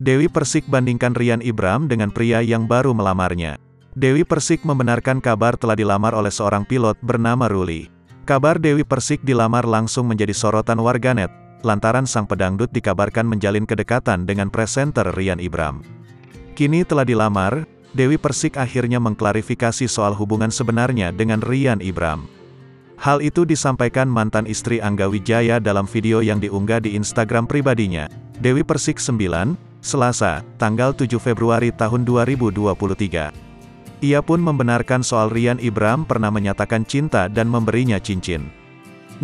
Dewi Persik bandingkan Rian Ibram dengan pria yang baru melamarnya. Dewi Persik membenarkan kabar telah dilamar oleh seorang pilot bernama Ruli. Kabar Dewi Persik dilamar langsung menjadi sorotan warganet, lantaran sang pedangdut dikabarkan menjalin kedekatan dengan presenter Rian Ibram. Kini telah dilamar, Dewi Persik akhirnya mengklarifikasi soal hubungan sebenarnya dengan Rian Ibram. Hal itu disampaikan mantan istri Angga Wijaya dalam video yang diunggah di Instagram pribadinya. Dewi Persik 9, Selasa, tanggal 7 Februari tahun 2023. Ia pun membenarkan soal Rian Ibram pernah menyatakan cinta dan memberinya cincin.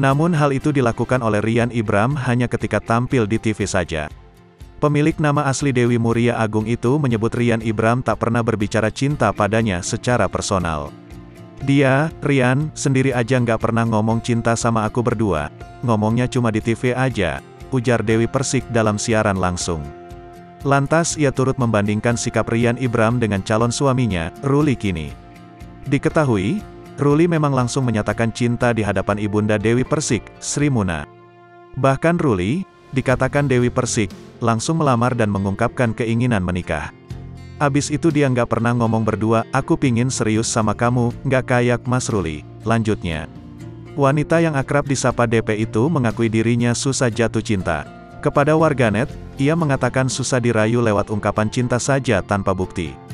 Namun hal itu dilakukan oleh Rian Ibram hanya ketika tampil di TV saja. Pemilik nama asli Dewi Muria Agung itu menyebut Rian Ibram tak pernah berbicara cinta padanya secara personal. Dia, Rian, sendiri aja nggak pernah ngomong cinta sama aku berdua. Ngomongnya cuma di TV aja, ujar Dewi Persik dalam siaran langsung. Lantas ia turut membandingkan sikap Rian Ibram dengan calon suaminya, Ruli kini. Diketahui, Ruli memang langsung menyatakan cinta di hadapan ibunda Dewi Persik, Sri Muna. Bahkan Ruli, dikatakan Dewi Persik, langsung melamar dan mengungkapkan keinginan menikah. Abis itu dia nggak pernah ngomong berdua, aku pingin serius sama kamu, nggak kayak Mas Ruli. Lanjutnya. Wanita yang akrab disapa DP itu mengakui dirinya susah jatuh cinta. Kepada warganet, ia mengatakan susah dirayu lewat ungkapan cinta saja tanpa bukti.